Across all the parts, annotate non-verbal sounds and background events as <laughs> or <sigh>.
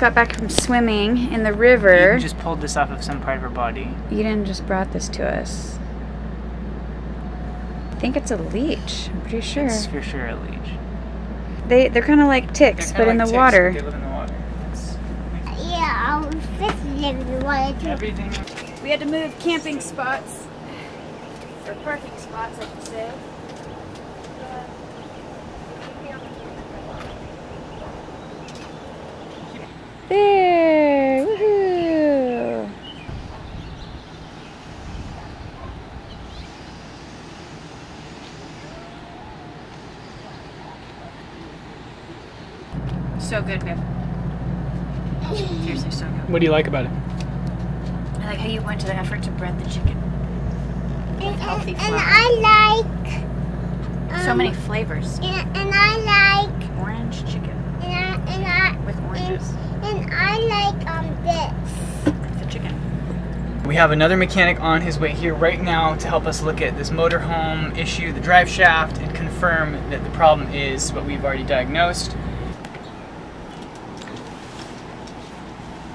Okay, we just got back from swimming in the river. You just pulled this off of some part of her body. Eden just brought this to us. I think it's a leech. I'm pretty sure. It's for sure a leech. They they're kind of like ticks, but kinda in the ticks, water. They live in the water. Yeah, I was fishing if you wanted to. everything. We had to move camping spots or parking spots, I should say. There! Woohoo! So good, babe. Seriously, so good. What do you like about it? I like how you went to the effort to bread the chicken. And, healthy and, and. I like. So um, many flavors. And, and I like. Orange chicken And I and I with oranges. and I like um this. The chicken. We have another mechanic on his way here right now to help us look at this motorhome issue, the drive shaft, and confirm that the problem is what we've already diagnosed.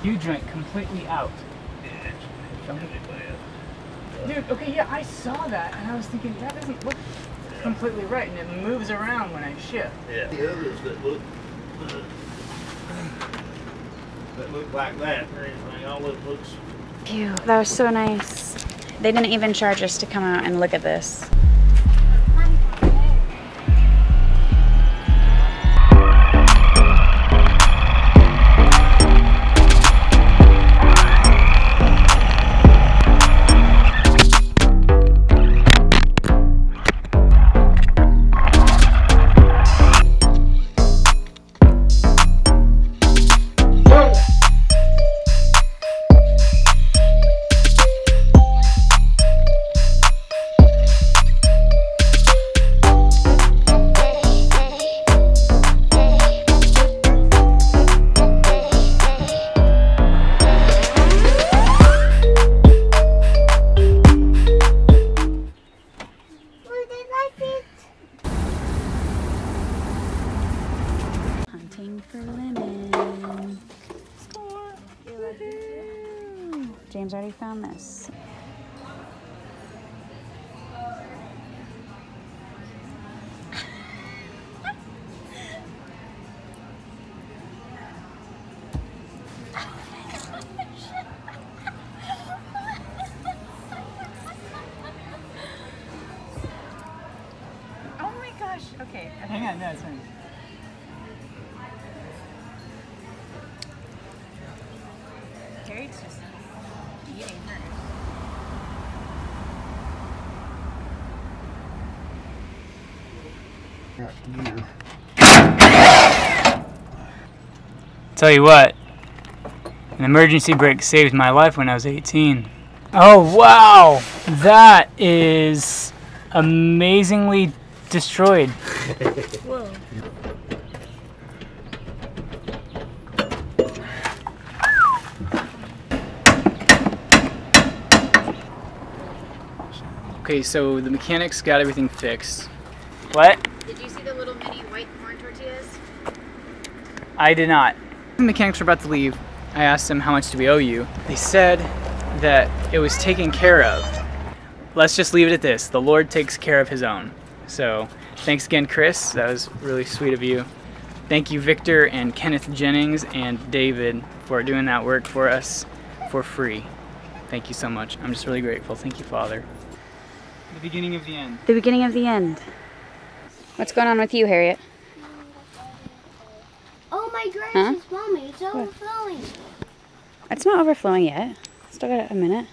You drank completely out. Dude, okay, yeah, I saw that, and I was thinking that doesn't look completely right, and it moves around when I shift. Yeah. The others that look, uh, that look like that or anything, all it looks, Phew, that was so nice. They didn't even charge us to come out and look at this. Carrie's just eating her. Tell you what, an emergency brake saved my life when I was 18. Oh, wow! That is amazingly destroyed. <laughs> Okay, so the mechanics got everything fixed. What? Did you see the little mini white corn tortillas? I did not. The mechanics were about to leave. I asked them how much do we owe you. They said that it was taken care of. Let's just leave it at this. The Lord takes care of his own. So thanks again, Chris. That was really sweet of you. Thank you, Victor and Kenneth Jennings and David for doing that work for us for free. Thank you so much. I'm just really grateful. Thank you, Father. The beginning of the end. The beginning of the end. What's going on with you, Harriet? Oh my gracious, Huh? mommy, it's overflowing. It's not overflowing yet. Still got a minute.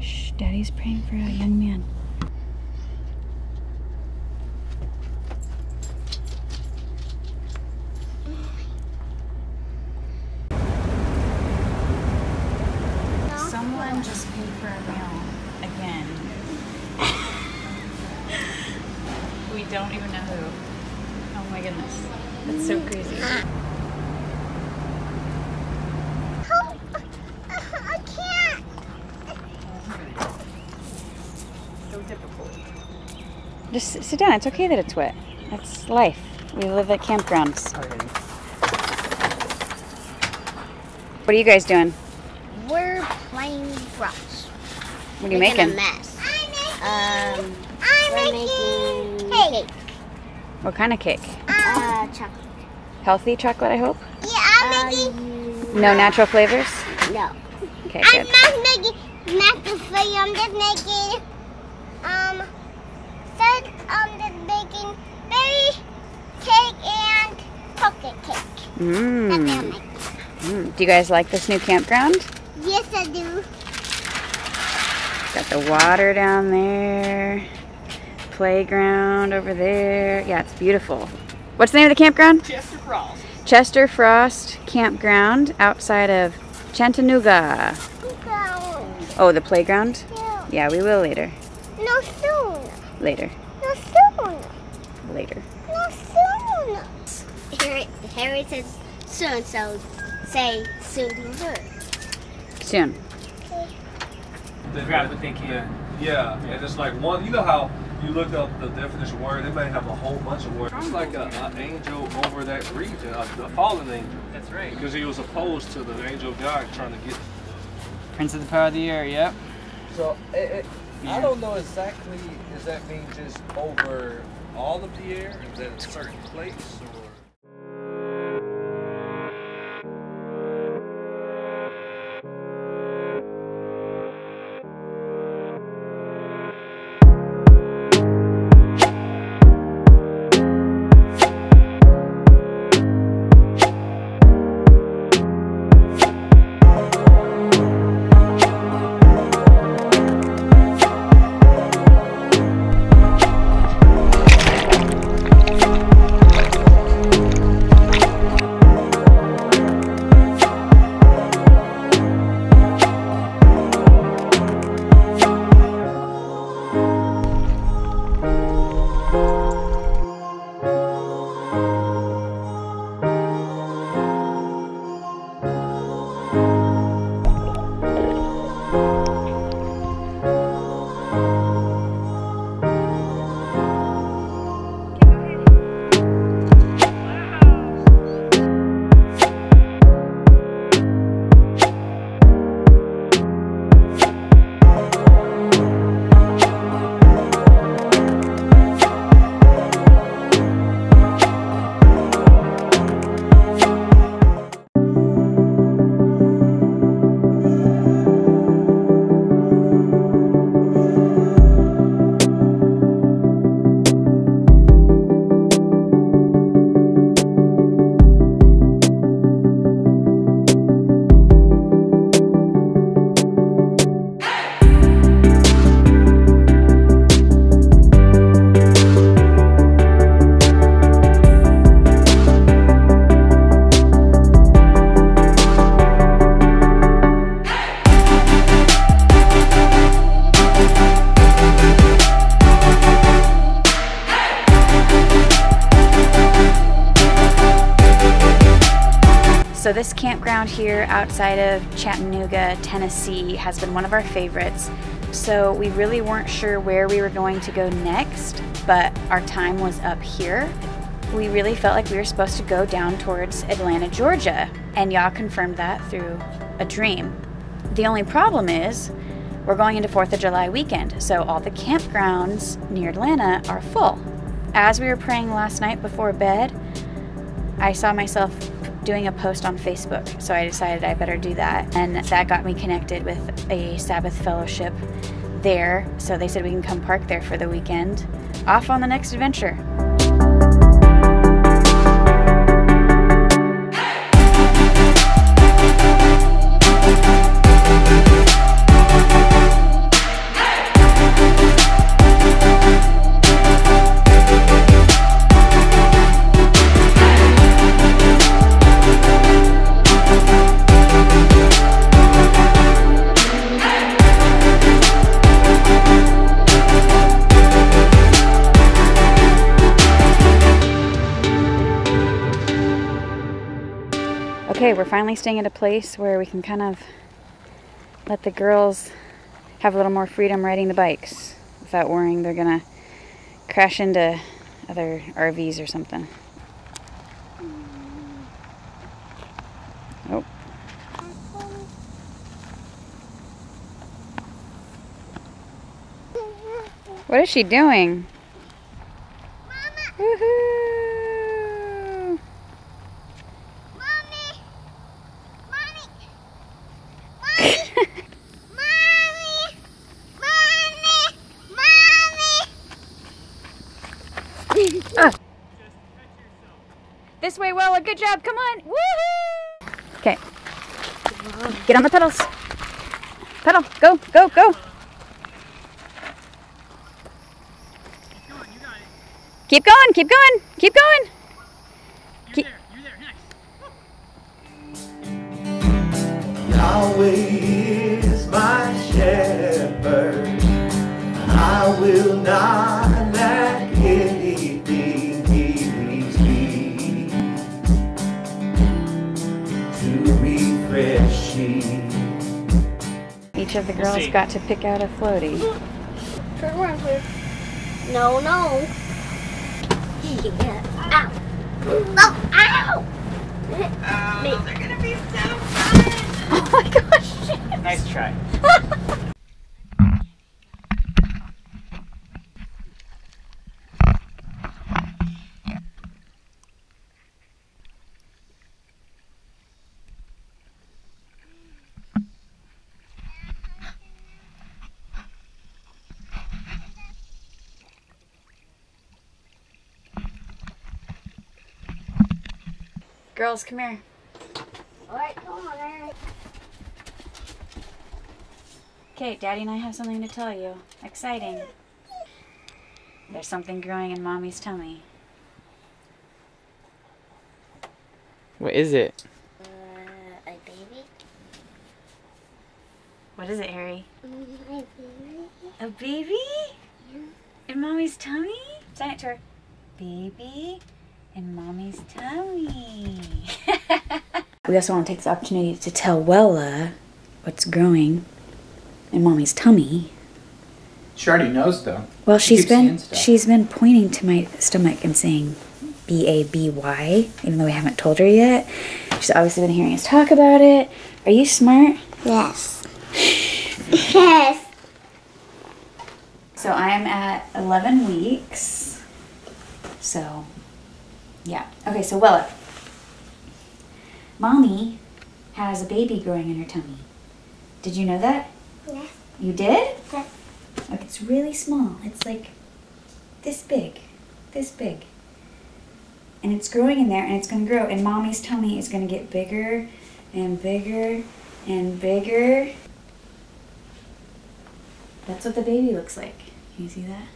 Shh, Daddy's praying for a young man. Someone just paid for a meal again. we don't even know who. Oh my goodness. That's so crazy. I can't. So difficult. Just sit down. It's okay that it's wet. That's life. We live at campgrounds. What are you guys doing? We're playing rocks. What are you Making making? a mess. Um, we're making cake. What kind of cake? Uh, chocolate. Healthy chocolate, I hope. Yeah, I'm making. No natural flavors? No. Okay, I'm good. not making macaroni. I'm just making. Um, said I'm just making berry cake and chocolate cake. That's what Mmm. Mm. Do you guys like this new campground? Yes, I do. Got the water down there. Playground over there. Yeah, it's beautiful. What's the name of the campground? Chester Cross. Chester Frost Campground outside of Chattanooga. Oh, the playground? Yeah. Yeah, we will later. No soon. Later. No soon. Later. No soon. Harry, Harry says soon, so say soon to her. Soon. The- Forgot what they can. Yeah, and it's like one. You know how you look up the definition of word? They may have a whole bunch of words. It's like an angel over that region, a, a fallen angel, That's right. because he was opposed to the angel of God trying to get. Prince of the Power of the Air, yep. So it, it, I don't know exactly. Does that mean just over all of the air? Is that a certain place or? Outside of Chattanooga, Tennessee has been one of our favorites. So we really weren't sure where we were going to go next, but our time was up here. We really felt like we were supposed to go down towards Atlanta, Georgia, and y'all confirmed that through a dream. The only problem is we're going into 4th of July weekend, so all the campgrounds near Atlanta are full. As we were praying last night before bed, I saw myself doing a post on Facebook, so I decided I better do that. And that got me connected with a Sabbath fellowship there. So they said we can come park there for the weekend. Off on the next adventure. finally staying at a place where we can kind of let the girls have a little more freedom riding the bikes without worrying they're gonna crash into other RVs or something. Oh. What is she doing? Good job. Come on. Woohoo! Okay. Get on the pedals. Pedal. Go, go, go. Keep going, keep going, keep going. Keep- Yahweh is my shepherd. I will not of the We'll girls see. got to pick out a floaty. Turn around, please. No, no. Yeah. Ow. No, ow. Oh, they're gonna be so fun. <laughs> Oh my gosh. Nice try. <laughs> Girls, come here. All right, come on, Eric. Okay, Daddy and I have something to tell you. Exciting. There's something growing in Mommy's tummy. What is it? Uh, a baby? What is it, Harry? My baby? A baby? In Mommy's tummy? Sign it to her. Baby in Mommy's tummy. <laughs> we also want to take this opportunity to tell Wella what's growing in Mommy's tummy. She already knows though. Well, She she's keeps been she's been pointing to my stomach and saying B A B Y, even though we haven't told her yet. She's obviously been hearing us talk about it. Are you smart? Yes. <laughs> yes. So I'm at 11 weeks. So, yeah. Okay, so Wella. Mommy has a baby growing in her tummy. Did you know that? Yes. You did? Yes. Okay, it's really small. It's like this big. This big. And it's growing in there and it's going to grow. And mommy's tummy is going to get bigger and bigger and bigger. That's what the baby looks like. Can you see that?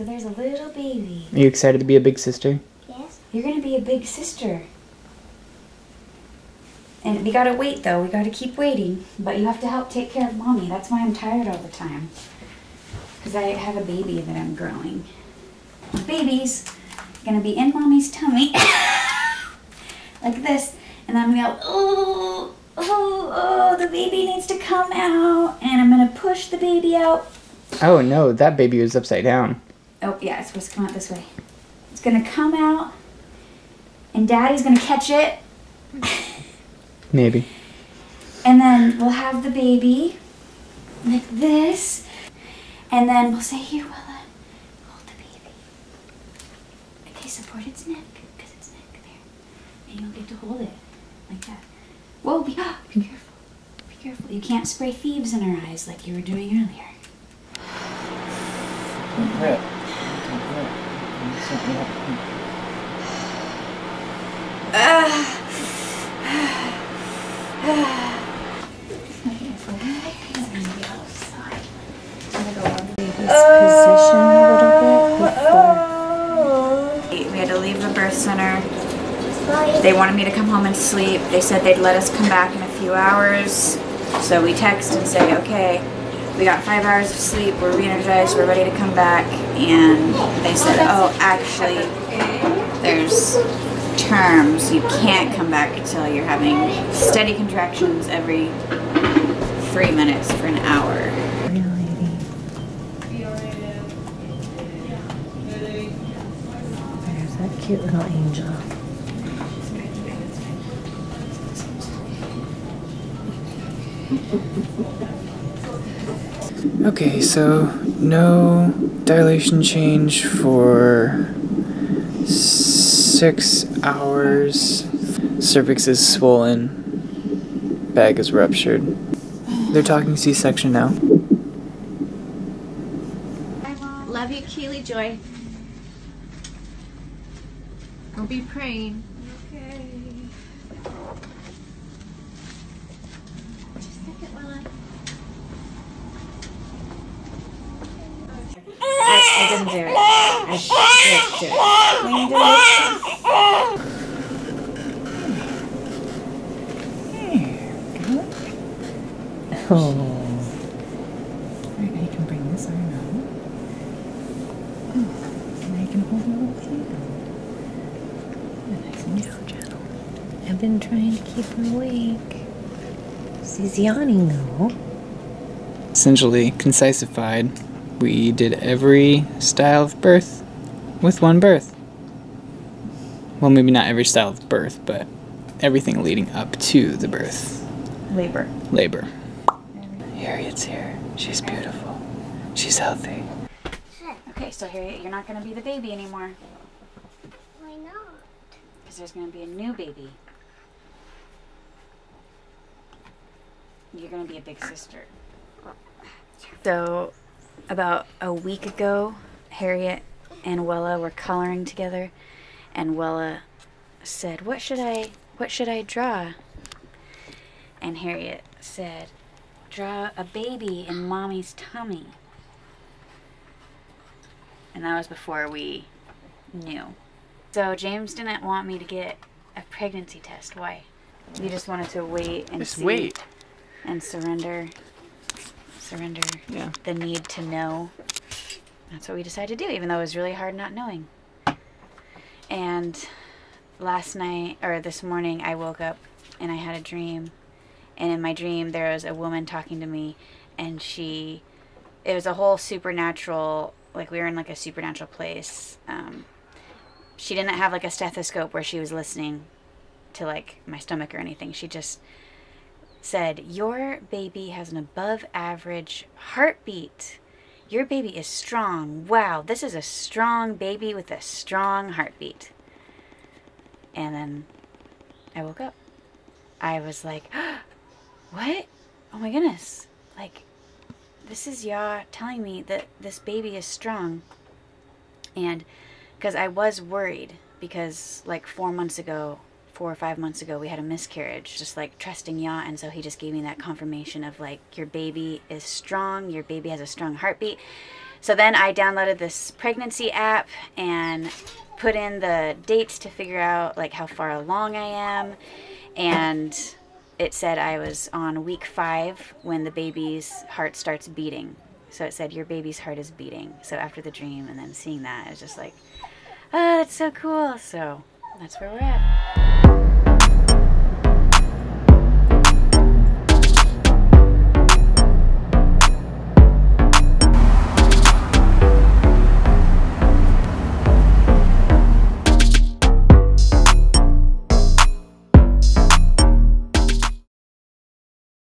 So there's a little baby. Are you excited to be a big sister? Yes. You're gonna be a big sister. And we gotta wait though, we gotta keep waiting. But you have to help take care of mommy. That's why I'm tired all the time. Because I have a baby that I'm growing. The baby's gonna be in mommy's tummy. <coughs> like this. And I'm gonna go, oh, oh, oh, the baby needs to come out. And I'm gonna push the baby out. Oh no, that baby was upside down. Oh, yeah, it's supposed to come out this way. It's gonna come out, and Daddy's gonna catch it, <laughs> Maybe. and then we'll have the baby like this, and then we'll say, Here, Willa, hold the baby. Okay, support its neck, because its neck there. And you'll get to hold it like that. Whoa, be, <gasps> be careful. Be careful. You can't spray thieves in her eyes like you were doing earlier. position a little bit before. We had to leave the birth center. They wanted me to come home and sleep. They said they'd let us come back in a few hours. So we text and say, okay, we got five hours of sleep, we're re-energized, we're ready to come back. And they said, oh, actually, there's terms. You can't come back until you're having steady contractions every three minutes for an hour. There's that cute little angel. <laughs> Okay, so no dilation change for six hours. Cervix is swollen. Bag is ruptured. They're talking C-section now. Love you, Kaylee Joy. I'll be praying. I, I didn't do it. I did do it. Will you do it? Oh. Alright, now you can bring this arm out. And now you can hold my little hand. Nice and gentle. I've been trying to keep her awake. She's yawning though. Essentially, concisified, we did every style of birth with one birth. Well, maybe not every style of birth, but everything leading up to the birth. Labor. Labor. Harriet's here. She's beautiful. She's healthy. Okay, so Harriet, you're not going to be the baby anymore Why not? because there's going to be a new baby. You're going to be a big sister. So, about a week ago, Harriet and Wella were coloring together, and Wella said, "What should I what should I draw?" And Harriet said, "Draw a baby in mommy's tummy." And that was before we knew. So James didn't want me to get a pregnancy test. Why? You just wanted to wait and Just see wait. and surrender surrender Yeah. the need to know. That's what we decided to do, even though it was really hard not knowing. And last night or this morning I woke up and I had a dream. And in my dream there was a woman talking to me and she it was a whole supernatural like we were in like a supernatural place. Um, she didn't have like a stethoscope where she was listening to like my stomach or anything. She just said, Your baby has an above average heartbeat. Your baby is strong. Wow, this is a strong baby with a strong heartbeat. And then I woke up. I was like, <gasps> What? Oh my goodness. Like, this is Yah telling me that this baby is strong. And because I was worried, because like four months ago, four or five months ago, we had a miscarriage, just like trusting Yah. And so he just gave me that confirmation of like, your baby is strong, your baby has a strong heartbeat. So then I downloaded this pregnancy app and put in the dates to figure out like how far along I am. And it said I was on week five when the baby's heart starts beating. So it said, Your baby's heart is beating. So after the dream and then seeing that, it was just like, Oh, that's so cool. So that's where we're at.